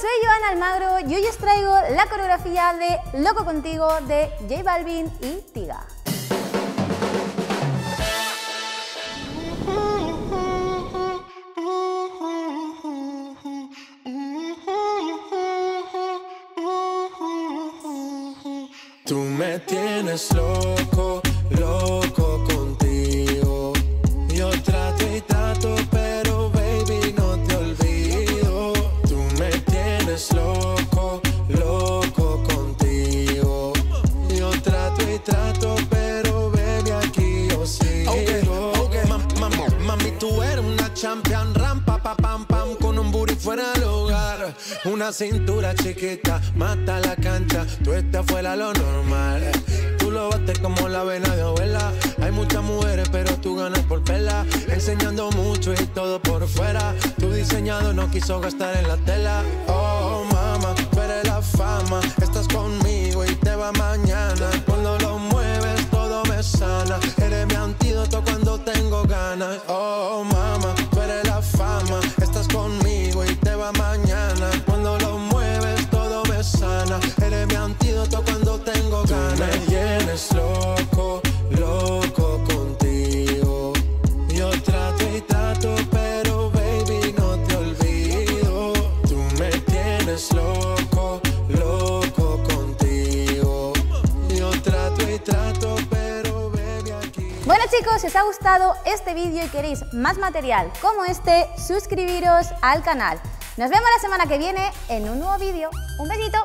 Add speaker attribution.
Speaker 1: soy Joana Almagro y hoy os traigo la coreografía de Loco Contigo de J Balvin y Tiga.
Speaker 2: Tú me tienes loco, trato pero baby aquí yo sigo. Okay, Mam- mam- mami, tú eres una champion, rampa, pa, pam, pam, con un booty fuera del hogar. Una cintura chiquita, mata la cancha, tú estás fuera lo normal. Tú lo bates como la vena de abuela. Hay muchas mujeres, pero tú ganas por pela. Enseñando mucho y todo por fuera. Tu diseñado no quiso gastar en la tela. Oh, mama, tú eres la fama. Estás conmigo y te va mañana. Oh, mama, tú eres la fama. Estás conmigo y te va mañana. Cuando lo mueves, todo me sana. Eres mi antídoto cuando tengo ganas. Tú me tienes loco, loco contigo. Yo trato y trato, pero baby, no te olvido. Tú me tienes loco, loco contigo. Yo trato y trato, pero.
Speaker 1: Bueno chicos, si os ha gustado este vídeo y queréis más material como este, suscribiros al canal. Nos vemos la semana que viene en un nuevo vídeo. ¡Un besito!